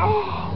Oh!